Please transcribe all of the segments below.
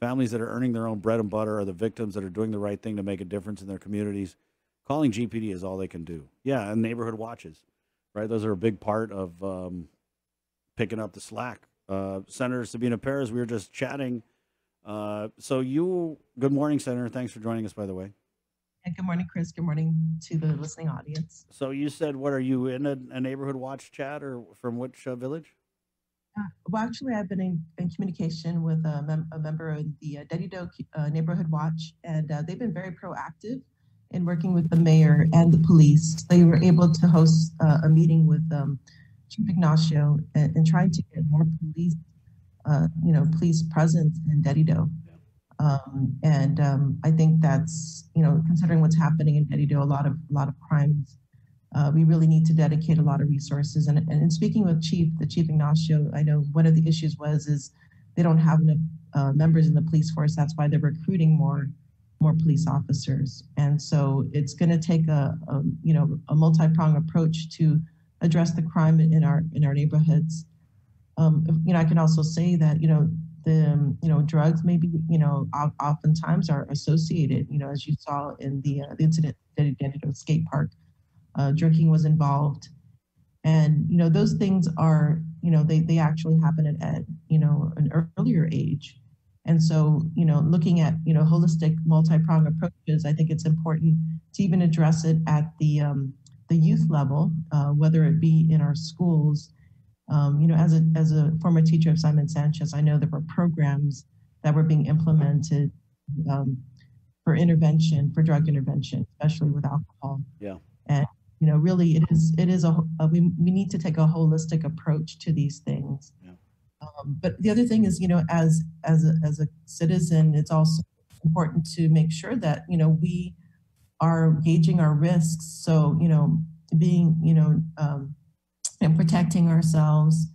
families that are earning their own bread and butter are the victims that are doing the right thing to make a difference in their communities. Calling GPD is all they can do. Yeah, and neighborhood watches, right? Those are a big part of um, picking up the slack. Uh, Senator Sabina Perez, we were just chatting. Uh, so you, good morning, Senator. Thanks for joining us, by the way. And good morning, Chris. Good morning to the listening audience. So you said, what are you in a, a neighborhood watch chat or from which uh, village? Well, actually, I've been in, in communication with a, mem- a member of the uh, Dededo uh, Neighborhood Watch, and uh, they've been very proactive in working with the mayor and the police. They were able to host uh, a meeting with um, Chief Ignacio and, and trying to get more police, uh, you know, police presence in Dededo. Um, and um, I think that's, you know, considering what's happening in Dededo, a lot of a lot of crimes uh, we really need to dedicate a lot of resources. And, and in speaking with Chief, the Chief Ignacio, I know one of the issues was is they don't have enough uh, members in the police force. That's why they're recruiting more more police officers. And so it's going to take a, a, you know a multi-pronged approach to address the crime in our in our neighborhoods. Um, you know, I can also say that you know the you know drugs maybe you know oftentimes are associated. You know, as you saw in the, uh, the incident at Identity Skate Park uh, drinking was involved. And, you know, those things are, you know, they, they actually happen at, at, you know, an earlier age. And so, you know, looking at, you know, holistic multi-pronged approaches, I think it's important to even address it at the, um, the youth level, uh, whether it be in our schools. Um, you know, as a, as a former teacher of Simon Sanchez, I know there were programs that were being implemented um, for intervention, for drug intervention, especially with alcohol. Yeah. And you know, really, it is it is a, a we we need to take a holistic approach to these things. Yeah. Um, but the other thing is, you know, as as a, as a citizen, it's also important to make sure that you know we are gauging our risks. So you know, being you know, um, and protecting ourselves.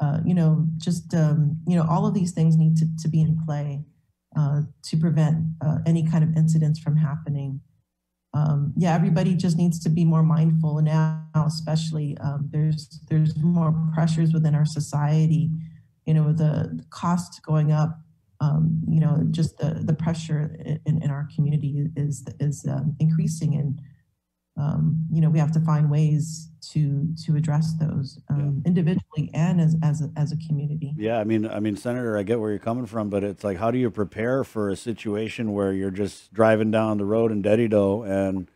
Uh, you know, just um, you know, all of these things need to, to be in play uh, to prevent uh, any kind of incidents from happening um, yeah, everybody just needs to be more mindful now, especially um, there's there's more pressures within our society. You know, the, the cost going up. Um, you know, just the the pressure in, in our community is is um, increasing, and um, you know we have to find ways to to address those um, yeah. individually and as as a, as a community. Yeah, I mean, I mean, Senator, I get where you're coming from, but it's like, how do you prepare for a situation where you're just driving down the road in Dededo and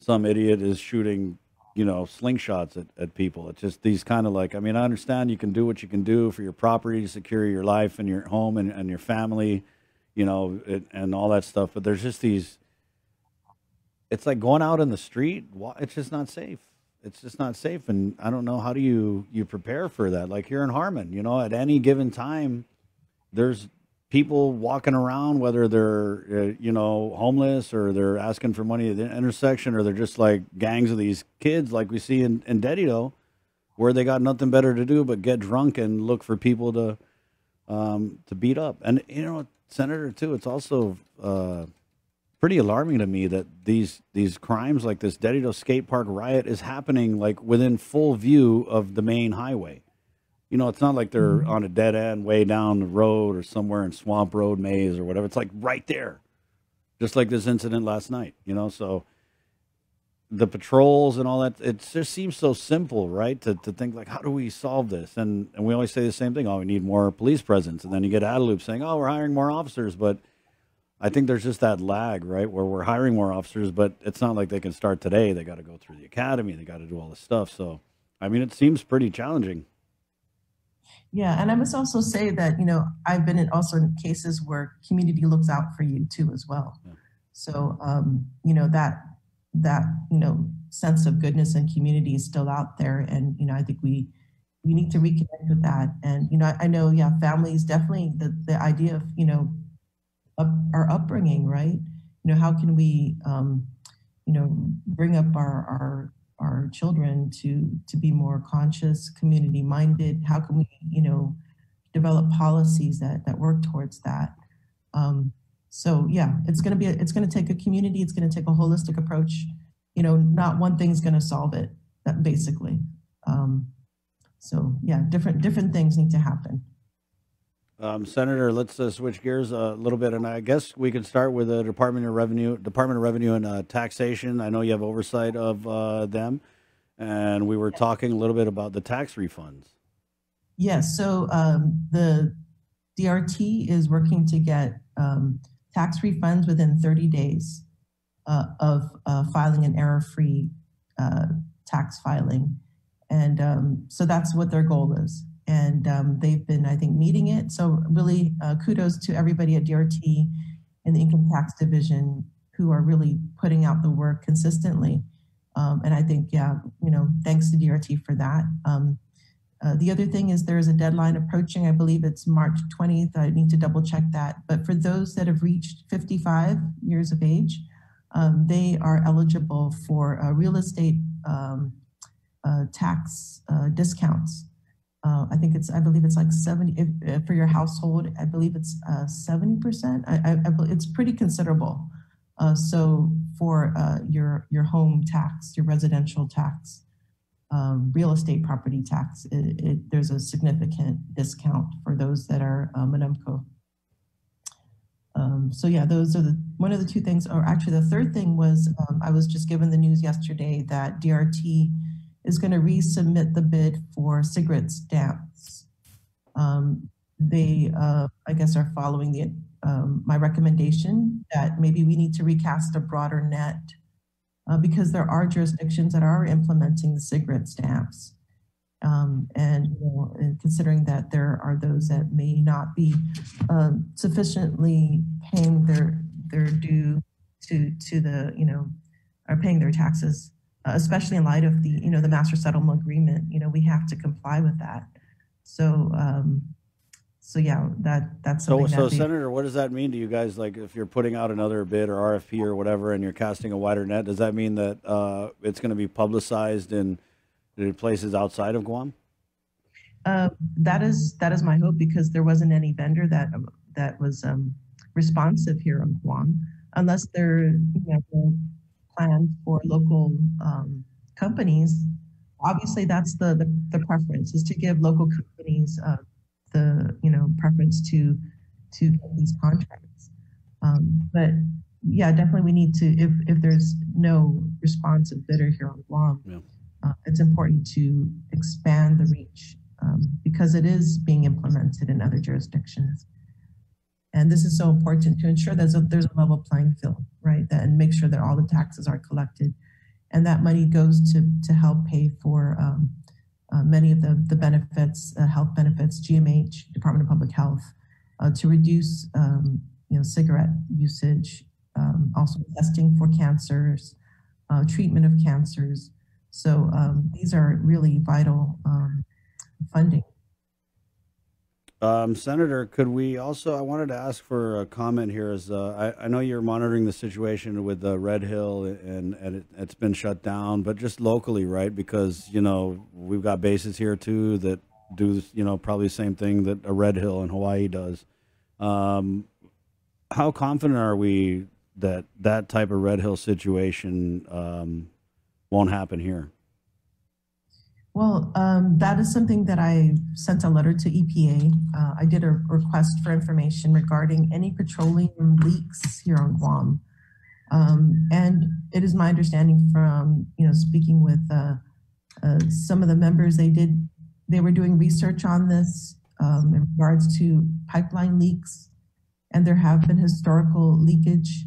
some idiot is shooting, you know, slingshots at, at people? It's just these kind of like, I mean, I understand you can do what you can do for your property to secure your life and your home and, and your family, you know, it, and all that stuff, but there's just these it's like going out in the street. It's just not safe. It's just not safe, and I don't know how do you you prepare for that. Like here in Harmon, you know, at any given time, there's people walking around, whether they're uh, you know homeless or they're asking for money at the intersection, or they're just like gangs of these kids, like we see in in Dededo, where they got nothing better to do but get drunk and look for people to um, to beat up. And you know, Senator, too, it's also uh, pretty alarming to me that these these crimes like this Dededo skate park riot is happening like within full view of the main highway. You know, it's not like they're mm-hmm. on a dead end way down the road or somewhere in Swamp Road Maze or whatever. It's like right there. Just like this incident last night, you know, so the patrols and all that it just seems so simple right to, to think like how do we solve this and and we always say the same thing oh we need more police presence and then you get Adelup saying oh we're hiring more officers but I think there's just that lag, right, where we're hiring more officers, but it's not like they can start today. They got to go through the academy. They got to do all this stuff. So, I mean, it seems pretty challenging. Yeah, and I must also say that you know I've been in also in cases where community looks out for you too as well. Yeah. So um, you know that that you know sense of goodness and community is still out there, and you know I think we we need to reconnect with that. And you know I, I know yeah, families definitely the the idea of you know up, our upbringing, right? You know, how can we, um, you know, bring up our, our our children to to be more conscious, community minded? How can we, you know, develop policies that that work towards that? Um, so yeah, it's going to be a, it's going to take a community. It's going to take a holistic approach. You know, not one thing's going to solve it. That basically. Um, so yeah, different different things need to happen. Um, Senator, let's uh, switch gears a little bit, and I guess we can start with the Department of Revenue, Department of Revenue and uh, Taxation. I know you have oversight of uh, them, and we were talking a little bit about the tax refunds. Yes, so um, the DRT is working to get um, tax refunds within 30 days uh, of uh, filing an error-free uh, tax filing. And um, so that's what their goal is. And um, they've been, I think, meeting it. So really uh, kudos to everybody at DRT and the Income Tax Division who are really putting out the work consistently. Um, and I think, yeah, you know, thanks to DRT for that. Um, uh, the other thing is there is a deadline approaching. I believe it's March 20th. I need to double check that. But for those that have reached 55 years of age, um, they are eligible for uh, real estate um, uh, tax uh, discounts. Uh, I think it's, I believe it's like 70, if, if for your household, I believe it's 70%. I, I, I, it's pretty considerable. so for your, your home tax, your residential tax, um, real estate property tax, it, it, there's a significant discount for those that are um. Um, so yeah, those are the one of the two things. Or actually, the third thing was um, I was just given the news yesterday that DRT is going to resubmit the bid for cigarette stamps. Um, they, uh, I guess, are following the um, my recommendation that maybe we need to recast a broader net uh, because there are jurisdictions that are implementing the cigarette stamps. Um, and, you know, and, considering that there are those that may not be um, sufficiently paying their their due to to the you know are paying their taxes, especially in light of the you know the master settlement agreement. You know we have to comply with that. So um, so yeah, that that's so. So, that Senator, what does that mean to you guys? Like, if you're putting out another bid or RFP or whatever, and you're casting a wider net, does that mean that uh, it's going to be publicized in, in places outside of Guam? Uh, that is that is my hope because there wasn't any vendor that that was um, responsive here on Guam, unless they're you know, planned for local um, companies. Obviously, that's the, the, the preference is to give local companies uh, the you know preference to to get these contracts. Um, but yeah, definitely we need to if if there's no responsive bidder here on Guam, yeah. uh, it's important to expand the reach um, because it is being implemented in other jurisdictions. And this is so important to ensure a, there's a level playing field, right? That, and make sure that all the taxes are collected. And that money goes to, to help pay for um, uh, many of the, the benefits, uh, health benefits, GMH, Department of Public Health, uh, to reduce um, you know, cigarette usage, um, also testing for cancers, uh, treatment of cancers. So um, these are really vital um, funding um, Senator, could we also? I wanted to ask for a comment here. As uh, I, I, know you're monitoring the situation with uh, Red Hill, and, and it, has been shut down, but just locally, right? Because you know we've got bases here too that do you know probably the same thing that a Red Hill in Hawaii does. Um, how confident are we that that type of Red Hill situation um, won't happen here? Well, um, that is something that I sent a letter to EPA. Uh, I did a request for information regarding any petroleum leaks here on Guam. Um, and it is my understanding from, you know, speaking with uh, uh, some of the members, they did, they were doing research on this um, in regards to pipeline leaks, and there have been historical leakage.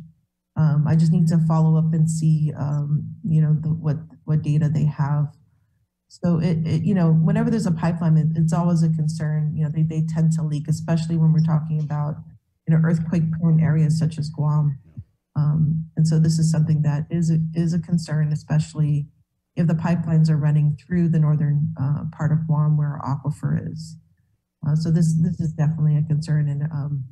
Um, I just need to follow up and see, um, you know, the, what what data they have so it, it, you know, whenever there's a pipeline, it, it's always a concern. You know, they, they tend to leak, especially when we're talking about, you know, earthquake-prone areas such as Guam. Um, and so this is something that is a, is a concern, especially if the pipelines are running through the northern uh, part of Guam where our aquifer is. Uh, so this this is definitely a concern and um,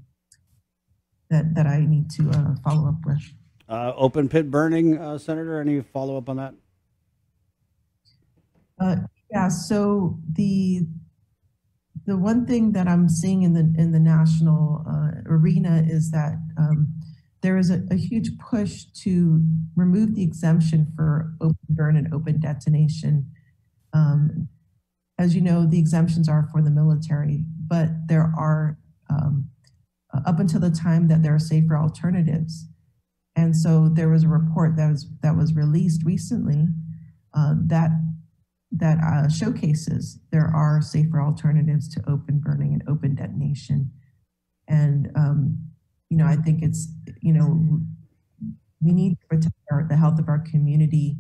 that that I need to uh, follow up with. Uh, open pit burning, uh, Senator. Any follow up on that? Uh, yeah, so the the one thing that I'm seeing in the in the national uh, arena is that um, there is a, a, huge push to remove the exemption for open burn and open detonation. Um, as you know, the exemptions are for the military, but there are um, up until the time that there are safer alternatives. And so there was a report that was that was released recently uh, that that uh, showcases there are safer alternatives to open burning and open detonation. And um, you know, I think it's you know we need to protect our, the health of our community.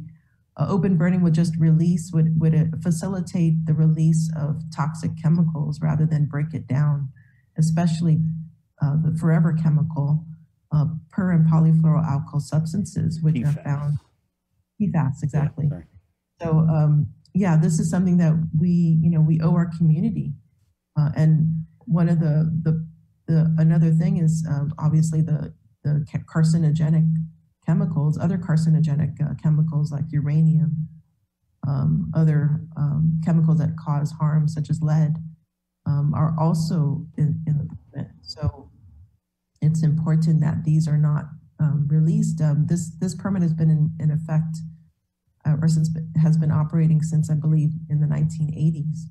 Uh, open burning would just release would would it facilitate the release of toxic chemicals rather than break it down, especially uh, the forever chemical uh, per and polyfluoroalkyl substances, which are found PFAS exactly. Sorry. So um, yeah, this is something that we, you know, we owe our community. Uh, and one of the the, the another thing is um, obviously the the carcinogenic chemicals, other carcinogenic uh, chemicals like uranium, um, other um, chemicals that cause harm such as lead, um, are also in, in the permit. So it's important that these are not um, released. This this permit has been in, in effect uh, or since has been operating since I believe in the 1980s.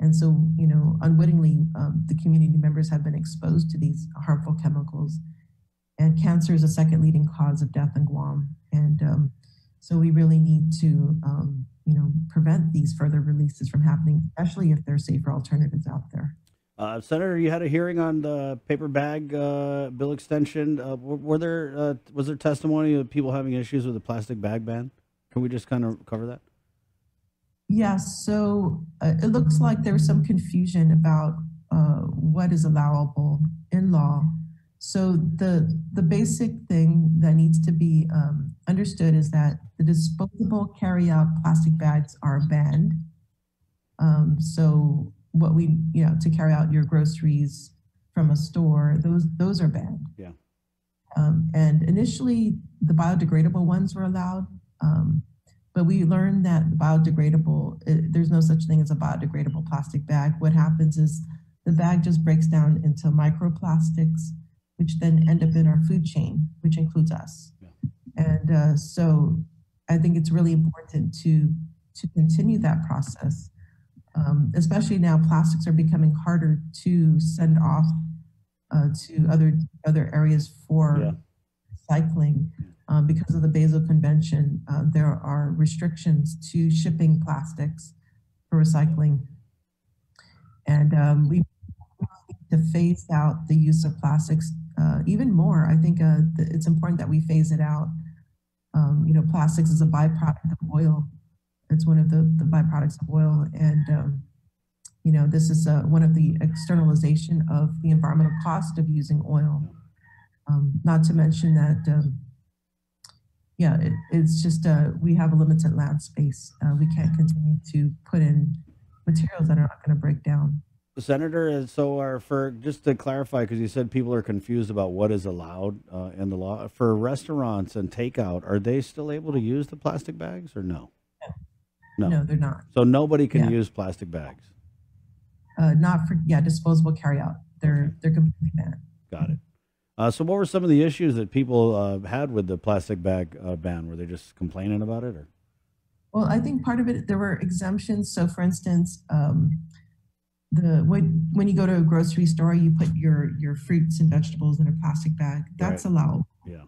And so, you know, unwittingly, um, the community members have been exposed to these harmful chemicals. And cancer is a second leading cause of death in Guam. And um, so we really need to, um, you know, prevent these further releases from happening, especially if there are safer alternatives out there. Uh, Senator, you had a hearing on the paper bag uh, bill extension. Uh, were, there uh, was there testimony of people having issues with the plastic bag ban? Can we just kind of cover that? Yes, so uh, it looks like there was some confusion about uh, what is allowable in law. So the the basic thing that needs to be um, understood is that the disposable carry-out plastic bags are banned. Um, so what we you know to carry out your groceries from a store, those those are banned. Yeah. Um, and initially, the biodegradable ones were allowed. Um, but we learned that biodegradable, uh, there's no such thing as a biodegradable plastic bag. What happens is the bag just breaks down into microplastics, which then end up in our food chain, which includes us. Yeah. And uh, so I think it's really important to to continue that process, um, especially now plastics are becoming harder to send off uh, to other other areas for Yeah. recycling. Uh, because of the Basel Convention, uh, there are restrictions to shipping plastics for recycling. And um, we need to phase out the use of plastics uh, even more. I think uh, th- it's important that we phase it out. Um, you know, plastics is a byproduct of oil. It's one of the, the byproducts of oil. And, um, you know, this is uh, one of the externalization of the environmental cost of using oil. Um, not to mention that, um, yeah, it, it's just uh, we have a limited lab space. Uh, we can't continue to put in materials that are not going to break down. Senator, so are for just to clarify, because you said people are confused about what is allowed uh, in the law for restaurants and takeout. Are they still able to use the plastic bags or no? No. No, they're not. So nobody can Yeah. use plastic bags. Uh, not for yeah disposable carryout. They're Okay. they're completely banned. Got it. Uh, so, what were some of the issues that people uh, had with the plastic bag uh, ban? Were they just complaining about it, or Well, I think part of it there were exemptions. So, for instance, um, the when when you go to a grocery store, you put your your fruits and vegetables in a plastic bag. That's allowable. yeah?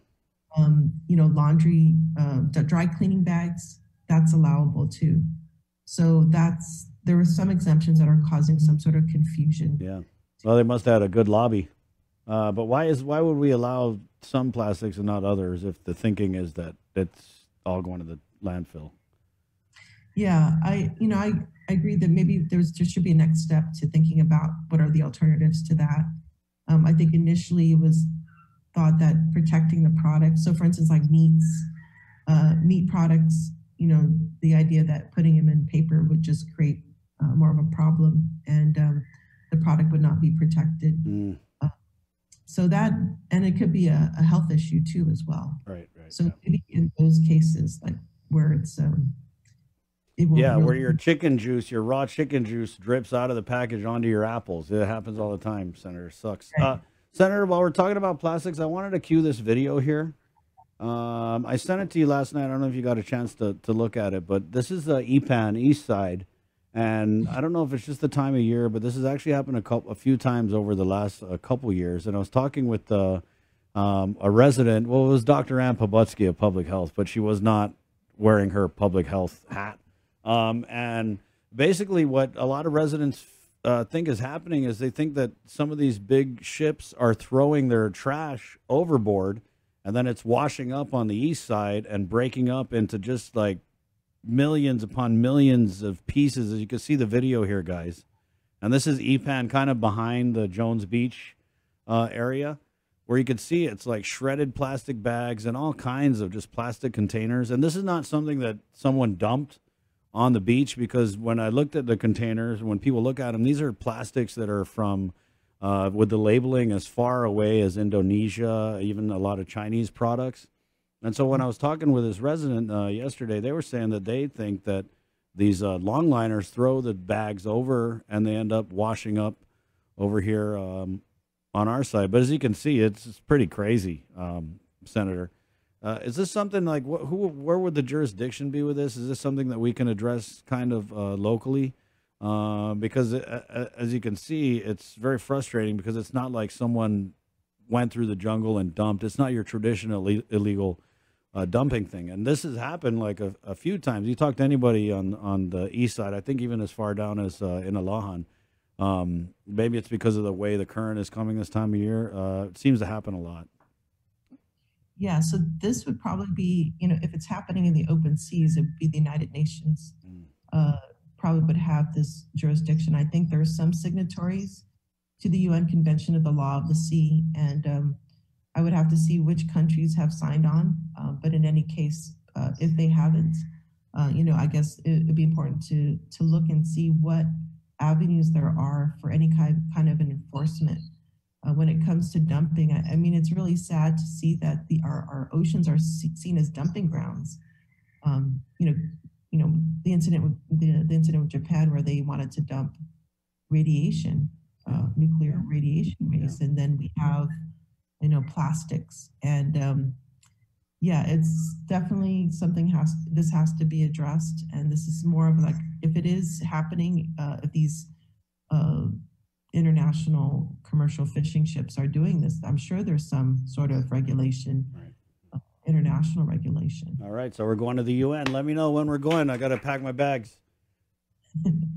Um, you know, laundry, um, dry cleaning bags. That's allowable too. So that's there were some exemptions that are causing some sort of confusion. Yeah. Well, they must have had a good lobby. Uh, but why is why would we allow some plastics and not others if the thinking is that it's all going to the landfill? Yeah, I, you know, I, I agree that maybe there's, there should be a next step to thinking about what are the alternatives to that. Um, I think initially it was thought that protecting the product, so for instance, like meats, uh, meat products, you know, the idea that putting them in paper would just create uh, more of a problem and um, the product would not be protected. Mm, So that, and it could be a, a health issue too as well. right, right. So yeah. maybe in those cases, like where it's, um, it will Yeah, where your chicken juice, your raw chicken juice drips out of the package onto your apples. It happens all the time, Senator. Sucks. Right. Uh, Senator, while we're talking about plastics, I wanted to cue this video here. Um, I sent it to you last night. I don't know if you got a chance to, to look at it, but this is the Ipan East Side, And I don't know if it's just the time of year, but this has actually happened a couple, a few times over the last couple years. And I was talking with uh, um, a resident. Well, it was Dr. Ann Pobutsky of Public Health, but she was not wearing her public health hat. Um, and basically, what a lot of residents uh, think is happening is they think that some of these big ships are throwing their trash overboard, and then it's washing up on the east side and breaking up into just like millions upon millions of pieces. As you can see the video here, guys. And this is Ipan kind of behind the Jones Beach uh, area where you can see it's like shredded plastic bags and all kinds of just plastic containers. And this is not something that someone dumped on the beach because when I looked at the containers, when people look at them, these are plastics that are from uh, with the labeling as far away as Indonesia, even a lot of Chinese products. And so when I was talking with this resident uh, yesterday, they were saying that they think that these uh, longliners throw the bags over and they end up washing up over here um, on our side. But as you can see, it's, it's pretty crazy, um, Senator. Uh, is this something like wh- who? Where would the jurisdiction be with this? Is this something that we can address kind of uh, locally? Uh, because uh, uh, as you can see, it's very frustrating because it's not like someone went through the jungle and dumped. It's not your traditional illegal uh, dumping thing. And this has happened like a, a, few times. You talk to anybody on on the east side, I think even as far down as uh, Inalahan. Um, maybe it's because of the way the current is coming this time of year. Uh, it seems to happen a lot. Yeah, so this would probably be, you know, if it's happening in the open seas, it would be the United Nations. Mm. Uh, probably would have this jurisdiction. I think there are some signatories to the UN Convention of the Law of the Sea, and um, I would have to see which countries have signed on. Uh, but in any case, uh, if they haven't, uh, you know, I guess it would be important to to look and see what avenues there are for any kind kind of an enforcement uh, when it comes to dumping. I, I, mean, it's really sad to see that the our, our oceans are seen as dumping grounds. Um, you know, you know the incident with the, the incident with Japan where they wanted to dump radiation, uh, nuclear radiation waste, yeah. and then we have you know plastics. And um, yeah it's definitely something has this has to be addressed. And this is more of like if it is happening uh, if these uh, international commercial fishing ships are doing this i'm sure there's some sort of regulation right. uh, international regulation. All right. So we're going to the un let me know when we're going. I got to pack my bags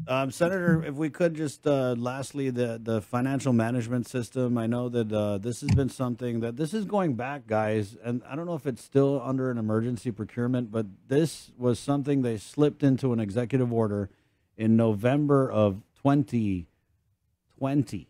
um, Senator, if we could just uh, lastly, the the financial management system. I know that uh, this has been something that this is going back, guys, and I don't know if it's still under an emergency procurement, but this was something they slipped into an executive order in November of 2020.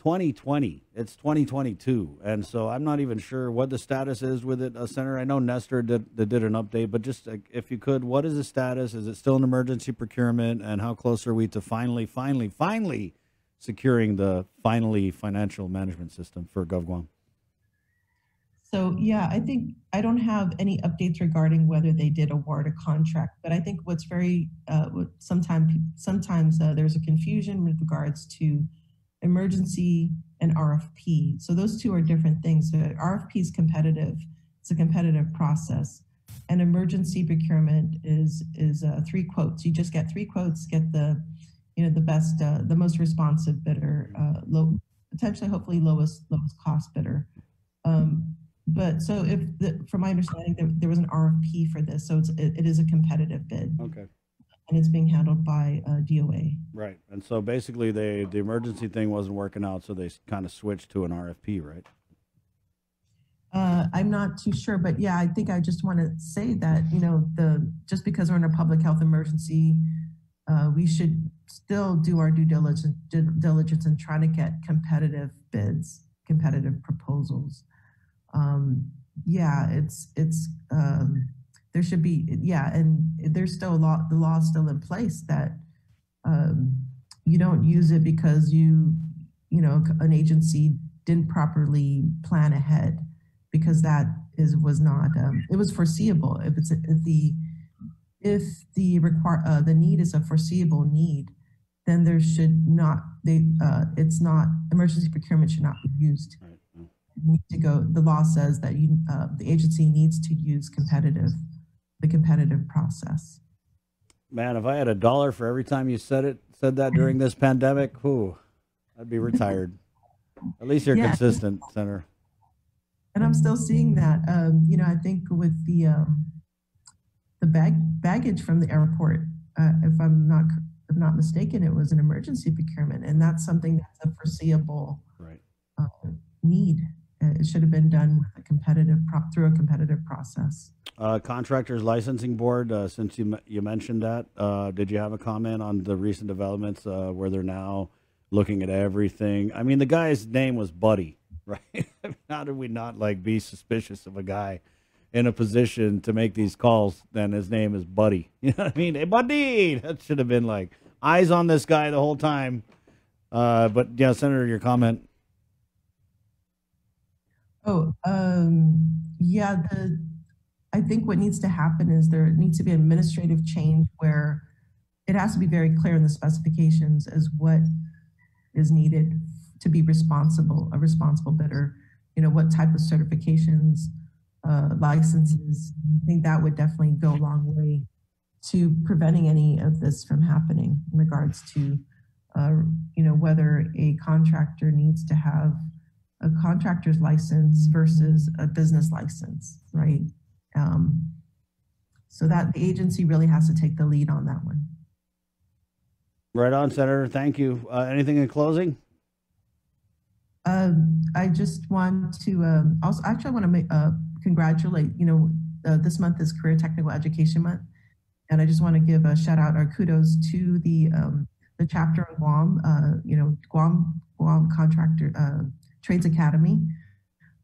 2020. It's 2022, and so I'm not even sure what the status is with it. Uh, Senator, I know Nestor did, did an update, but just uh, if you could, what is the status? Is it still an emergency procurement, and how close are we to finally, finally, finally securing the finally financial management system for GovGuam? So yeah, I think I don't have any updates regarding whether they did award a contract, but I think what's very uh, sometimes sometimes uh, there's a confusion with regards to emergency and RFP. So those two are different things. So RFP is competitive. It's a competitive process. And emergency procurement is is uh, three quotes. You just get three quotes, get the you know the best, uh, the most responsive bidder, uh, low, potentially hopefully lowest lowest cost bidder. Um, but so if the, from my understanding, there, there was an RFP for this, so it's, it, it is a competitive bid. Okay and it's being handled by uh, DOA. Right. And so basically, they the emergency thing wasn't working out, so they kind of switched to an RFP, right? Uh, I'm not too sure, but yeah, I think I just want to say that you know the just because we're in a public health emergency, uh, we should still do our due diligence, due diligence and try to get competitive bids, competitive proposals. Um, yeah, it's it's. Um, there should be yeah and there's still a law the law is still in place that um, you don't use it because you you know an agency didn't properly plan ahead because that is was not um, it was foreseeable. If it's if the if the require uh, the need is a foreseeable need then there should not they uh, it's not emergency procurement should not be used. Need to go the law says that you uh, the agency needs to use competitive the competitive process. Man, if I had a dollar for every time you said it, said that during this pandemic, whew, I'd be retired. At least you're Yeah. consistent, Senator. And I'm still seeing that. Um, you know, I think with the um, the bag baggage from the airport, uh, if I'm not if not mistaken, it was an emergency procurement, and that's something that's a foreseeable Right. uh, need. It should have been done with a competitive through a competitive process. Uh, Contractors Licensing Board, uh, since you, you mentioned that, uh, did you have a comment on the recent developments, uh, where they're now looking at everything? I mean, the guy's name was Buddy, right? How did we not like be suspicious of a guy in a position to make these calls? Then his name is Buddy. You know what I mean? Hey, Buddy! That should have been like eyes on this guy the whole time. Uh, but yeah, Senator, your comment. Oh, um, yeah, the, I think what needs to happen is there needs to be administrative change where it has to be very clear in the specifications as what is needed to be responsible, a responsible bidder, you know, what type of certifications, uh, licenses. I think that would definitely go a long way to preventing any of this from happening in regards to, uh, you know, whether a contractor needs to have a contractor's license versus a business license, right? Um, so that the agency really has to take the lead on that one. Right on, Senator. Thank you. Uh, anything in closing? Um, I just want to um, also actually I want to make uh, congratulate. You know, uh, this month is Career Technical Education Month, and I just want to give a shout out or kudos to the um, the chapter in Guam. Uh, you know, Guam Guam Contractor uh, Trades Academy.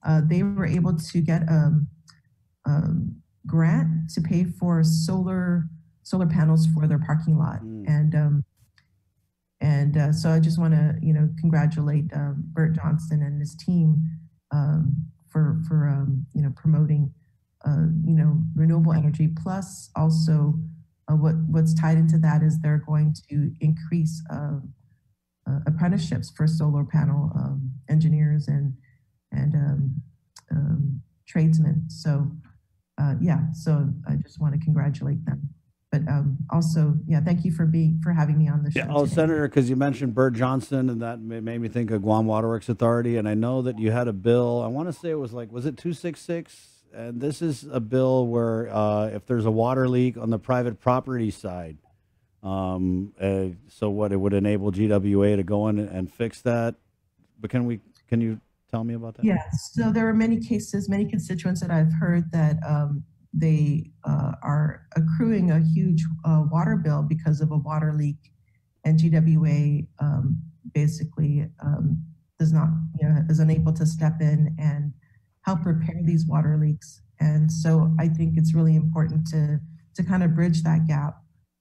Uh, they were able to get a, um, grant to pay for solar solar panels for their parking lot, Mm. and um, and uh, so I just want to, you know, congratulate um, Bert Johnson and his team um, for for um, you know promoting, uh, you know, renewable energy. Plus, also uh, what what's tied into that is they're going to increase um, uh, apprenticeships for solar panel um, engineers and and um, um, tradesmen. So uh, yeah, so I just want to congratulate them. But um, also, yeah, thank you for being for having me on the show. Yeah, oh, today. Senator, because you mentioned Bert Johnson, and that ma- made me think of Guam Waterworks Authority. And I know that you had a bill. I want to say it was like, was it two six six? And this is a bill where uh, if there's a water leak on the private property side, um, uh, so what it would enable GWA to go in and, fix that. But can we? Can you tell me about that? Yeah, so there are many cases, many constituents that I've heard that um, they uh, are accruing a huge uh, water bill because of a water leak, and GWA um, basically um, does not, you know, is unable to step in and help repair these water leaks. And so I think it's really important to to kind of bridge that gap,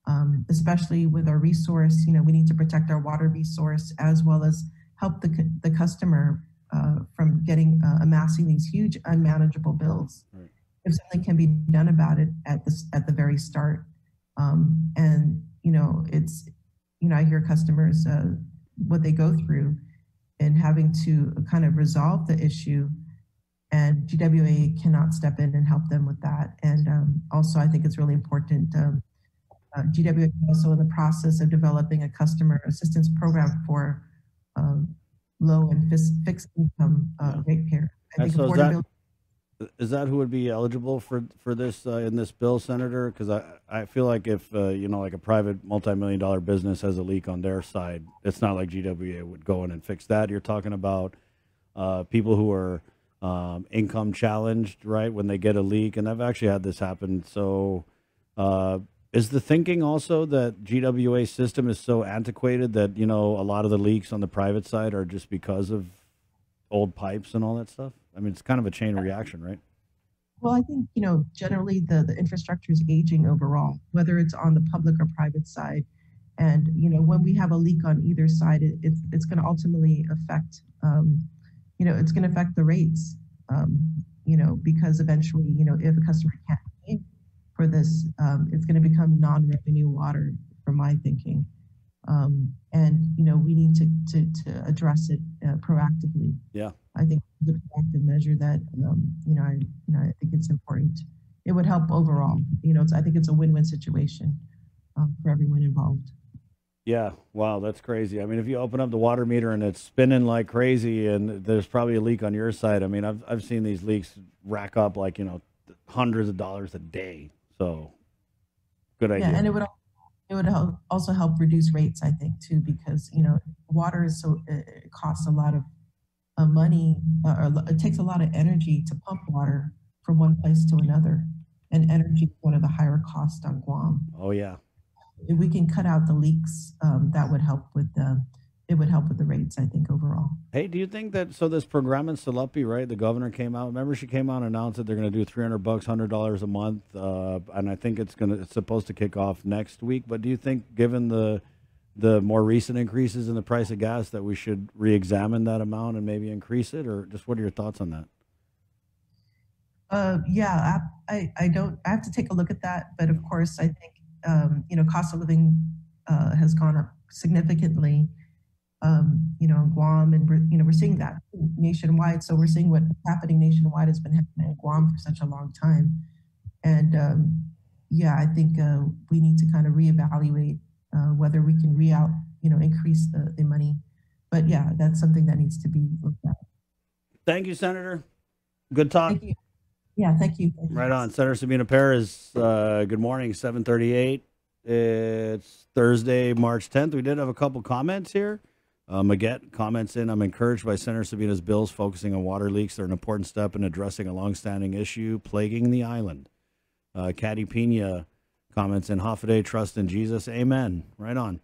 um, especially with our resource. You know, we need to protect our water resource as well as help the the customer uh, from getting uh, amassing these huge unmanageable bills. Right. If something can be done about it at the at the very start, um, and you know, it's you know, I hear customers uh, what they go through in having to kind of resolve the issue, and GWA cannot step in and help them with that. And um, also, I think it's really important. Um, uh, GWA is also in the process of developing a customer assistance program for um, low and fis- fixed income uh, ratepayer. I And think so is that-. Is that who would be eligible for for this uh, in this bill, Senator? Because I I feel like if uh, you know like a private multi-million dollar business has a leak on their side, it's not like GWA would go in and fix that. You're talking about uh, people who are um, income challenged, right? When they get a leak, and I've actually had this happen. So, uh, is the thinking also that GWA system is so antiquated that you know a lot of the leaks on the private side are just because of old pipes and all that stuff? I mean, it's kind of a chain reaction, right? Well, I think, you know, generally the, the infrastructure is aging overall, whether it's on the public or private side. And, you know, when we have a leak on either side, it, it's, it's going to ultimately affect, um, you know, it's going to affect the rates, um, you know, because eventually, you know, if a customer can't for this, um, it's going to become non-revenue water, from my thinking. Um, and, you know, we need to, to, to address it uh, proactively. Yeah. I think the proactive measure that, um, you know, I, you know, I think it's important. It would help overall, you know, it's, I think it's a win-win situation. um, for everyone involved. Yeah, wow, that's crazy. I mean, if you open up the water meter and it's spinning like crazy, and there's probably a leak on your side. I mean, I've I've seen these leaks rack up like you know hundreds of dollars a day. So, good idea. Yeah, and it would it would help, also help reduce rates, I think, too, because you know water is so it costs a lot of uh, money, uh, or it takes a lot of energy to pump water from one place to another, and energy is one of the higher costs on Guam. Oh yeah if we can cut out the leaks, um, that would help with the it would help with the rates, I think, overall. Hey, do you think that so this program in Salopi, right? The governor came out. Remember, she came out and announced that they're going to do three hundred bucks, hundred dollars a month, uh, and I think it's going to it's supposed to kick off next week. But do you think, given the the more recent increases in the price of gas, that we should re-examine that amount and maybe increase it, or just what are your thoughts on that? Uh, yeah, I, I don't. I have to take a look at that, but of course, I think um, you know, cost of living uh, has gone up significantly, um, you know, in Guam, and we're, you know, we're seeing that nationwide. So we're seeing what's happening nationwide has been happening in Guam for such a long time, and um, yeah, I think uh, we need to kind of reevaluate uh, whether we can re out, you know, increase the, the money. But yeah, that's something that needs to be looked at. Thank you, Senator. Good talk. Thank you. Yeah, thank you. Right on. Senator Sabina Perez, uh, good morning, 738. It's Thursday, March 10th. We did have a couple comments here. Uh, Maget comments in, I'm encouraged by Senator Sabina's bills focusing on water leaks. They're an important step in addressing a longstanding issue plaguing the island. Uh, Caddy Pina comments in, Hafa Adai, trust in Jesus. Amen. Right on.